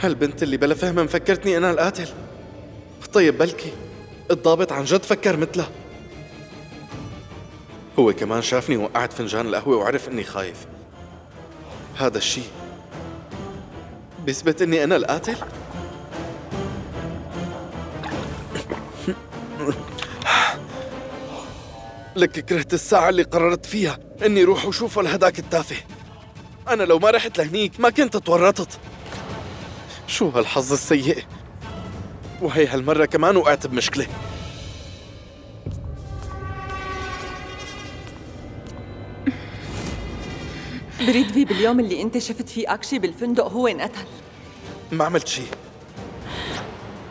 هالبنت اللي بلا فهم مفكرتني أنا القاتل؟ طيب بلكي الضابط عن جد فكر مثله. هو كمان شافني وقعت فنجان القهوة وعرف إني خايف. هذا الشيء بيثبت إني أنا القاتل؟ لك كرهت الساعة اللي قررت فيها إني روح وشوفه لهداك التافه. أنا لو ما رحت لهنيك ما كنت تورطت. شو هالحظ السيء؟ وهي هالمرة كمان وقعت بمشكلة. بريدفي باليوم اللي انت شفت فيه أكشي بالفندق هو انقتل ما عملت شيء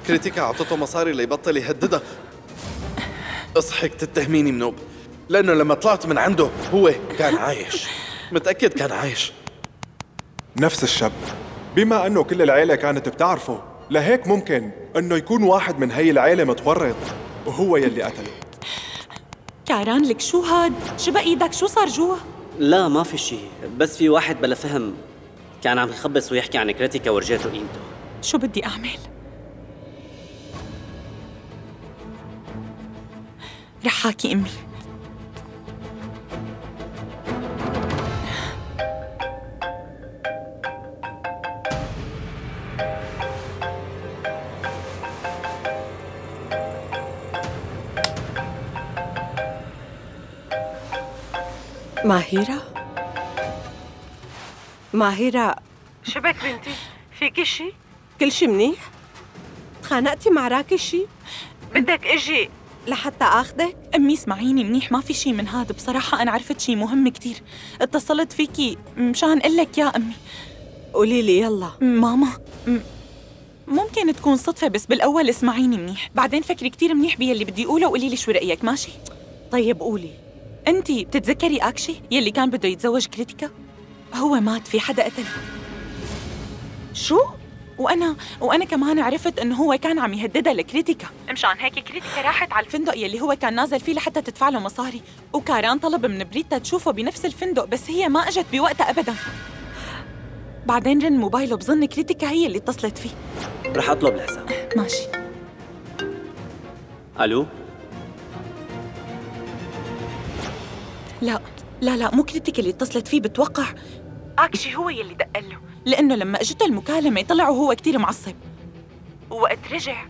كريتيكا أعطته مصاري ليبطل يهددها. أصحك تتهميني منوب. لأنه لما طلعت من عنده هو كان عايش. متأكد كان عايش. نفس الشاب. بما أنه كل العيلة كانت بتعرفه لهيك ممكن إنه يكون واحد من هي العيلة متورط وهو يلي قتله كاران لك شو هاد؟ شو إيدك؟ شو صار جوا؟ لا ما في شيء بس في واحد بلا فهم كان عم يخبص ويحكي عن كريتيكا ورجيته قيمته شو بدي أعمل؟ رح حاكي أمي ماهرة ماهرة شبك بنتي فيكي شي كل شي منيح؟ تخانقتي مع راكي شي؟ بدك أجي لحتى آخذك؟ أمي اسمعيني منيح ما في شي من هذا بصراحة أنا عرفت شي مهم كتير. اتصلت فيكي مشان أقول لك يا أمي. قولي لي يلا. ماما. ممكن تكون صدفة بس بالأول اسمعيني منيح. بعدين فكري كتير منيح باللي بدي أقوله وقولي لي شو رأيك ماشي؟ طيب قولي. أنتي بتتذكري أكشي يلي كان بده يتزوج كريتيكا؟ هو مات في حدا قتله. شو؟ وأنا وأنا كمان عرفت إنه هو كان عم يهددها لكريتيكا. مشان هيك كريتيكا راحت على الفندق يلي هو كان نازل فيه لحتى تدفع له مصاري. وكاران طلب من بريتا تشوفه بنفس الفندق بس هي ما أجت بوقتها ابدا. بعدين رن موبايله بظن كريتيكا هي اللي اتصلت فيه. رح أطلب الحساب. ماشي. ألو؟ لا. لا لا. مو كريتيكا اللي اتصلت فيه بتوقع. أكشي هو يلي دق له. لأنه لما أجته المكالمة طلع وهو كتير معصب. ووقت رجع.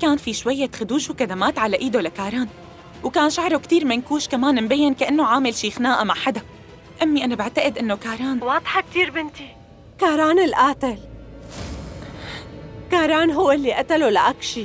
كان في شوية خدوش وكدمات على إيده لكاران. وكان شعره كتير منكوش كمان مبين كأنه عامل شي خناقة مع حدا. أمي أنا بعتقد إنه كاران. واضحة كتير بنتي. كاران القاتل. كاران هو اللي قتله لأكشي.